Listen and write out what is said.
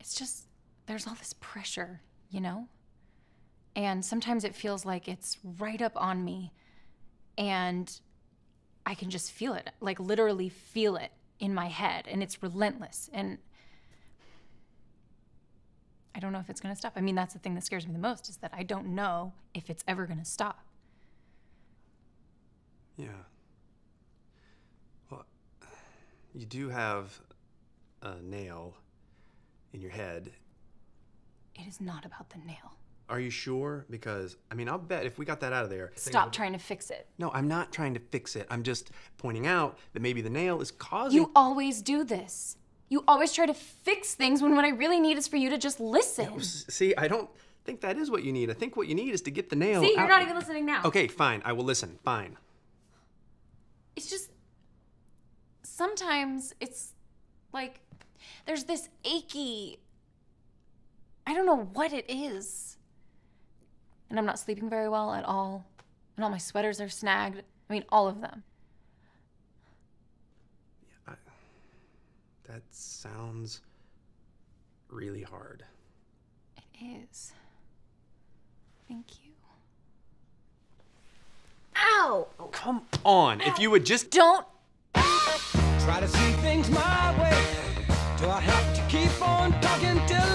it's just, there's all this pressure, you know? And sometimes it feels like it's right up on me. And I can just feel it, like literally feel it in my head. And it's relentless. And I don't know if it's going to stop. I mean, that's the thing that scares me the most is that I don't know if it's ever going to stop. Yeah. Well, you do have a nail in your head. It is not about the nail. Are you sure? Because, I mean, I'll bet if we got that out of there. Stop trying to fix it. No, I'm not trying to fix it. I'm just pointing out that maybe the nail is causing. You always do this. You always try to fix things when what I really need is for you to just listen. S- See, I don't think that is what you need. I think what you need is to get the nail. See, you're out- not even listening now. Okay, fine. I will listen. Fine. It's just sometimes it's like there's this achy I don't know what it is. And I'm not sleeping very well at all. And all my sweaters are snagged. I mean, all of them. That sounds really hard. It is. Thank you. Ow! Oh, come on. If you would just. Don't Try to see things my way. Do I have to keep on talking till